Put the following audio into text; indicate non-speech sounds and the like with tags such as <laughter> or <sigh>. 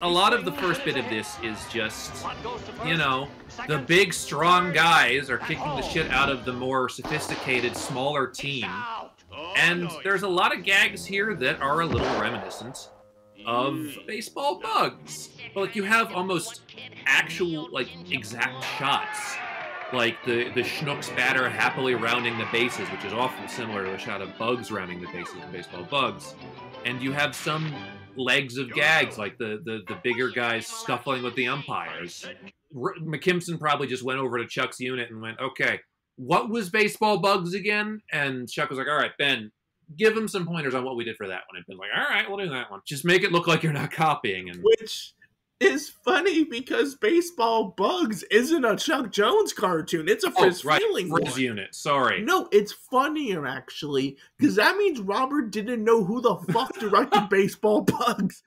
a lot of the first bit of this is just, you know, the big strong guys are kicking the shit out of the more sophisticated, smaller team. And there's a lot of gags here that are a little reminiscent of baseball bugs. But like you have almost actual like exact shots. Like the the Schnucks batter happily rounding the bases, which is often similar to a shot of bugs rounding the bases in baseball bugs. And you have some legs of gags, like the, the, the bigger guys scuffling with the umpires. R- McKimson probably just went over to Chuck's unit and went, okay, what was baseball bugs again? And Chuck was like, all right, Ben, give him some pointers on what we did for that one. And Ben's like, all right, we'll do that one. Just make it look like you're not copying. And Which is funny because Baseball Bugs isn't a Chuck Jones cartoon. It's a oh, Friz right, Freleng Friz one. unit. Sorry. No, it's funnier actually, because that means Robert didn't know who the fuck directed <laughs> Baseball Bugs.